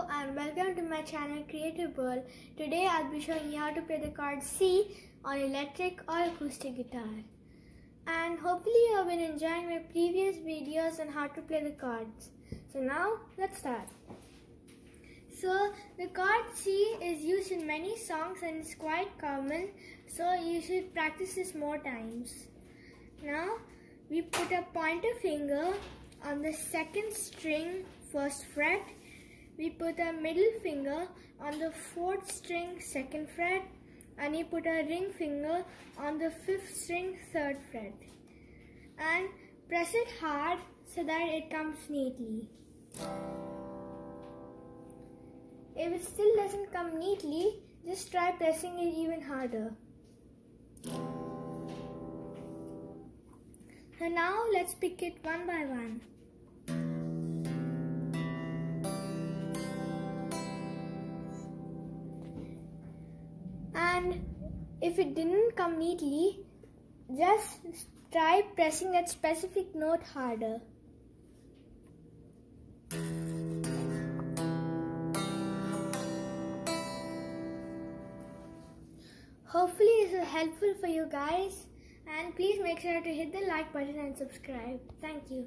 and welcome to my channel Creative World. Today I'll be showing you how to play the chord C on electric or acoustic guitar. And hopefully you have been enjoying my previous videos on how to play the chords. So now let's start. So the chord C is used in many songs and it's quite common so you should practice this more times. Now we put a pointer finger on the second string first fret. We put our middle finger on the fourth string second fret and we put our ring finger on the fifth string third fret and press it hard so that it comes neatly. If it still doesn't come neatly, just try pressing it even harder. And now let's pick it one by one. And if it didn't come neatly, just try pressing that specific note harder. Hopefully this is helpful for you guys and please make sure to hit the like button and subscribe. Thank you.